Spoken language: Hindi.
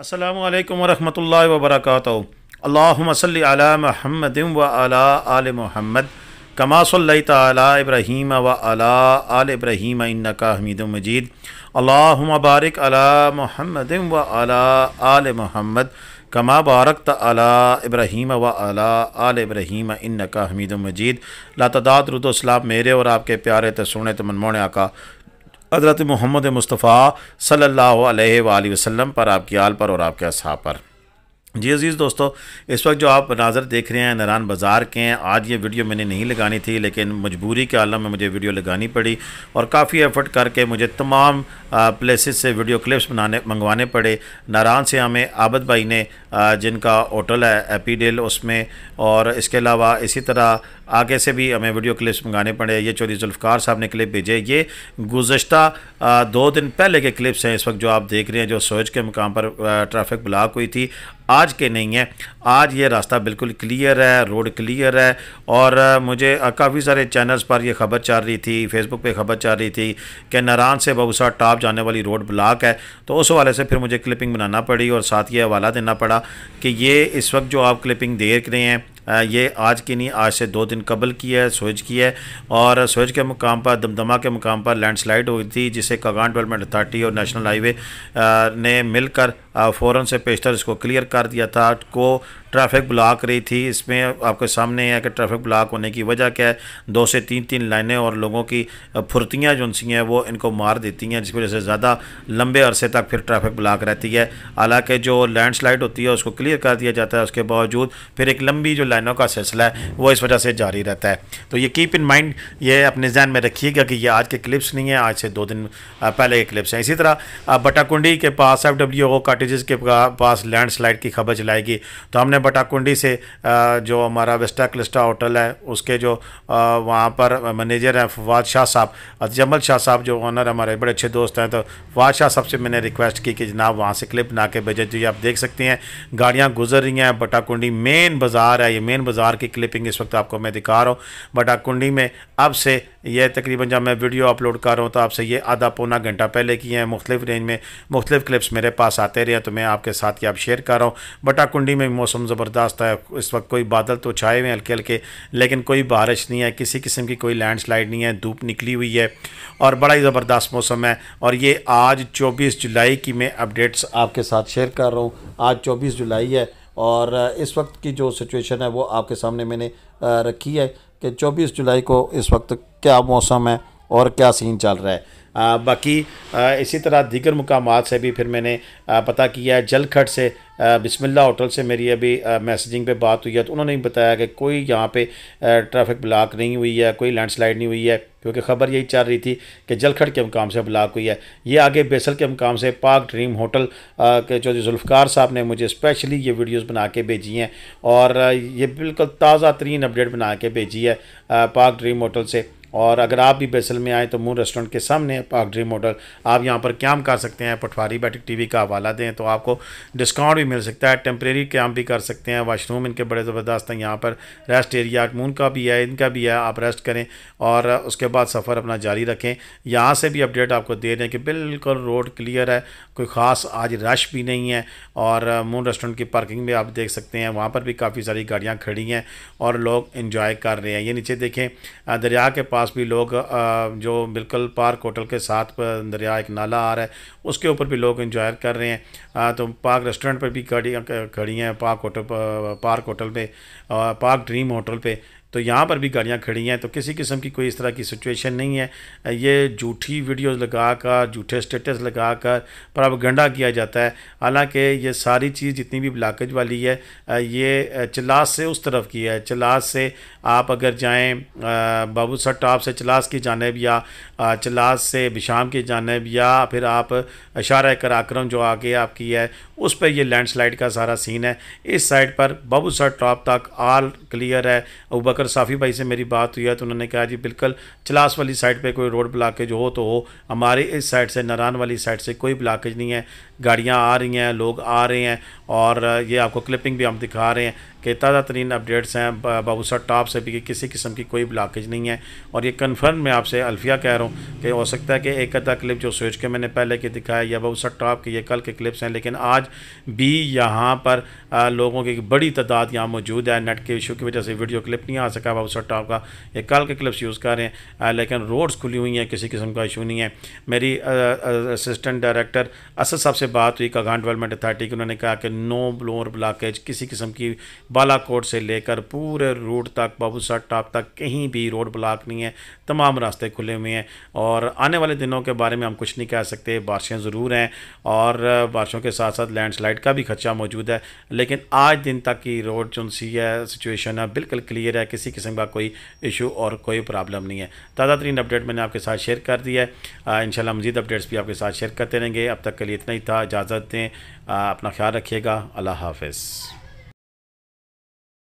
अस्सलामु अलैकुम वरहमतुल्लाहि वबरकातुहू अल्लाहुम्मा सल्लि अला मुहम्मद व अला आल मुहम्मद कमा सल्लैता अला इब्राहीम व अला आल इब्राहीम इन्नका हमीदुम मजीद अल्लाहुम्मा बारिक अला मुहम्मद व अला आल महमद कमा बारकत अला इब्राहीम व अला आल इब्राहीम इन्नका हमीदुम मजीद लातदाद रुदोसलाम मेरे और आपके प्यारे तो सुने तो मनमोने आका हज़रत मोहम्मद मुस्तफ़ा अलैहि वसल्लम पर, आपकी आल पर और आपके असहाब पर। जी अज़ीज़ दोस्तों, इस वक्त जो आप नाज़र देख रहे हैं नारान बाज़ार के हैं, आज ये वीडियो मैंने नहीं लगानी थी, लेकिन मजबूरी के आलम में मुझे वीडियो लगानी पड़ी और काफ़ी एफ़र्ट करके मुझे तमाम प्लेसेस से वीडियो क्लिप्स बनाने, मंगवाने पड़े। नारान से हमें आबद भाई ने जिनका होटल है एपीडेल उसमें और इसके अलावा इसी तरह आगे से भी हमें वीडियो क्लिप्स मंगाने पड़े ये चौधरी जुल्फ़ार साहब ने क्लिप भेजे ये गुज्त दो दिन पहले के क्लिप्स हैं। इस वक्त जो आप देख रहे हैं, जो सोच के मुकाम पर ट्रैफ़िक ब्लॉक हुई थी, आज के नहीं है। आज ये रास्ता बिल्कुल क्लियर है, रोड क्लियर है और मुझे काफ़ी सारे चैनल्स पर ये खबर चल रही थी, फेसबुक पे खबर चल रही थी कि नारान से बहुसा टॉप जाने वाली रोड ब्लॉक है। तो उस हवाले से फिर मुझे क्लिपिंग बनाना पड़ी और साथ ये हवाला देना पड़ा कि ये इस वक्त जो आप क्लिपिंग देख रहे हैं ये आज की नहीं, आज से दो दिन कबल की है सोच की है, और सोच के मुकाम पर, दमदमा के मुकाम पर लैंडस्लाइड हुई थी, जिसे कगान डेवलपमेंट अथॉरिटी और नेशनल हाईवे ने मिलकर फ़ौर से पेशतर इसको क्लियर कर दिया था, को ट्रैफ़िक ब्लॉक रही थी। इसमें आपके सामने है कि ट्रैफ़िक ब्लॉक होने की वजह क्या है? दो से तीन तीन लाइनें और लोगों की फुर्तियाँ जो सी हैं, वो इनको मार देती हैं, जिसकी वजह से ज़्यादा लंबे अरसे तक फिर ट्रैफ़िक ब्लॉक रहती है। हालाँकि जो लैंडस्लाइड होती है, उसको क्लियर कर दिया जाता है। उसके बावजूद फिर एक लंबी जो लाइनों का सिलसिला है, वो इस वजह से जारी रहता है। तो ये कीप इन माइंड ये अपने जहन में रखिएगा कि ये आज के क्लिप्स नहीं है, आज से दो दिन पहले के क्लिप्स हैं। इसी तरह बटाकुंडी के पास एफ़ डब्ल्यू ओ के पास लैंडस्लाइड की खबर चलाएगी तो हमने बटाकुंडी से जो हमारा वेस्टा क्लिस्टा होटल है, उसके जो वहाँ पर मैनेजर हैं फवाद शाह साहब अजमल शाह साहब, जो ऑनर हमारे, बड़े अच्छे दोस्त हैं तो फवाद शाह साहब से मैंने रिक्वेस्ट की कि जनाब वहाँ से क्लिप बना के भेजे। जी आप देख सकते हैं, गाड़ियाँ गुजर रही हैं, बटाकुंडी मेन बाज़ार है, ये मेन बाज़ार की क्लिपिंग इस वक्त आपको मैं दिखा रहा हूँ। बटाकुंडी में अब से यह तकरीबन जब मैं वीडियो अपलोड कर रहा हूँ तो आपसे ये आधा पौना घंटा पहले की हैं। मुख्तलिफ़ रेंज में, मुख्तलिफ़ क्लिप्स मेरे पास आते रहे तो मैं आपके साथ ये आप शेयर कर रहा हूँ। बटाकुंडी में मौसम ज़बरदस्त है। इस वक्त कोई बादल तो छाए हुए हैं हल्के हल्के लेकिन कोई बारिश नहीं है। किसी किस्म की कोई लैंड स्लाइड नहीं है। धूप निकली हुई है और बड़ा ही ज़बरदस्त मौसम है। और ये आज चौबीस जुलाई की मैं अपडेट्स आपके साथ शेयर कर रहा हूँ। आज चौबीस जुलाई है और इस वक्त की जो सिचुएशन है, वो आपके सामने मैंने रखी है। कि 24 जुलाई को इस वक्त क्या मौसम है और क्या सीन चल रहा है। आ, बाकी आ, इसी तरह दीगर मुकाम से भी फिर मैंने आ, पता किया है जलखट से बिस्मिल्लाह, होटल से मेरी अभी मैसेजिंग पे बात हुई है तो उन्होंने बताया कि कोई यहाँ पे ट्रैफ़िक ब्लॉक नहीं हुई है, कोई लैंडस्लाइड नहीं हुई है, क्योंकि ख़बर यही चल रही थी कि जलखड़ के मुकाम से ब्लॉक हुई है। ये आगे बेसल के मुकाम से पाक ड्रीम होटल के जो जुल्फ़ार साहब ने मुझे स्पेशली ये वीडियोस बना के भेजी हैं, और ये बिल्कुल ताज़ा तरीन अपडेट बना के भेजी है पाक ड्रीम होटल से। और अगर आप भी बेसल में आएँ तो मून रेस्टोरेंट के सामने ड्रीम होटल, आप यहाँ पर क्याम कर सकते हैं? पटवारी बैठक टीवी का हवाला दें तो आपको डिस्काउंट भी मिल सकता है। टेम्प्रेरी कैम्प भी कर सकते हैं। वाशरूम इनके बड़े ज़बरदस्त हैं। यहाँ पर रेस्ट एरिया, मून का भी है, इनका भी है। आप रेस्ट करें और उसके बाद सफ़र अपना जारी रखें। यहाँ से भी अपडेट आपको दे रहे हैं कि बिल्कुल रोड क्लियर है। कोई ख़ास आज रश भी नहीं है और मून रेस्टोरेंट की पार्किंग भी आप देख सकते हैं। वहाँ पर भी काफ़ी सारी गाड़ियाँ खड़ी हैं और लोग इन्जॉय कर रहे हैं। ये नीचे देखें, दरिया के पास पास भी लोग जो बिल्कुल पार्क होटल के साथ दरिया एक नाला आ रहा है, उसके ऊपर भी लोग इंजॉय कर रहे हैं। तो पार्क रेस्टोरेंट पर भी खड़ी खड़ी हैं, पार्क होटल पार्क होटल पे पार्क ड्रीम होटल पे। तो यहाँ पर भी गाड़ियाँ खड़ी हैं। तो किसी किस्म की कोई इस तरह की सिचुएशन नहीं है। ये झूठी वीडियोस लगाकर, झूठे स्टेटस लगा लगाकर गंडा किया जाता है। हालाँकि ये सारी चीज़ जितनी भी ब्लाकेज वाली है ये चलास से उस तरफ़ की है। चलास से आप अगर जाएँ बाबू सर टॉप से चलास की जानब या चलास से बिशाम की जानब या फिर आप इशारा कराक्रम जो आगे आपकी है, उस पर ये लैंडस्लाइड का सारा सीन है। इस साइड पर बाबू सर टॉप तक ऑल क्लियर है। अबकर साफ़ी भाई से मेरी बात हुई है तो उन्होंने कहा, जी, बिल्कुल, चलास वाली साइड पे कोई रोड ब्लॉकेज हो तो हो। हमारे इस साइड से नारान वाली साइड से कोई ब्लॉकेज नहीं है। गाड़ियाँ आ रही हैं, लोग आ रहे हैं और ये आपको क्लिपिंग भी हम दिखा रहे हैं कि ताज़ा तरीन अपडेट्स हैं बाबूसर टॉप से भी कि किसी किस्म की कोई ब्लॉकेज नहीं है और ये कन्फर्म मैं आपसे अल्फिया कह रहा हूँ कि हो सकता है कि एक अद्धा क्लिप जो सोच के मैंने पहले के दिखाया, या बाबूसर टॉप के, ये कल के क्लिप्स हैं, लेकिन आज भी यहाँ पर लोगों की बड़ी तादाद यहाँ मौजूद है। नेट के इशू की वजह से वीडियो क्लिप नहीं आ सका बाबूसर टॉप का। ये कल के क्लिप्स यूज़ कर रहे हैं लेकिन रोड्स खुली हुई हैं, किसी किस्म का इशू नहीं है। मेरी असिस्टेंट डायरेक्टर असद साहब से बात हुई कागान डेवलपमेंट अथॉरिटी की, उन्होंने कहा कि नो ब्लोअर ब्लॉकेज किसी किस्म की बालाकोट से लेकर पूरे रूट तक, बाबूसर टॉप तक कहीं भी रोड ब्लॉक नहीं है, तमाम रास्ते खुले हुए हैं। और आने वाले दिनों के बारे में हम कुछ नहीं कह सकते, बारिशें ज़रूर हैं और बारिशों के साथ साथ लैंडस्लाइड का भी खर्चा मौजूद है। लेकिन आज दिन तक की रोड जो सी है, सिचुएशन है, बिल्कुल क्लियर है, किसी किस्म का कोई इशू और कोई प्रॉब्लम नहीं है। ताज़ा तरीन अपडेट मैंने आपके साथ शेयर कर दिया है। इन मज़ीद अपडेट्स भी आपके साथ शेयर करते रहेंगे। अब तक के लिए इतना ही था। इजाज़त दें। अपना ख्याल रखिएगा। अल्लाह हाफिज़।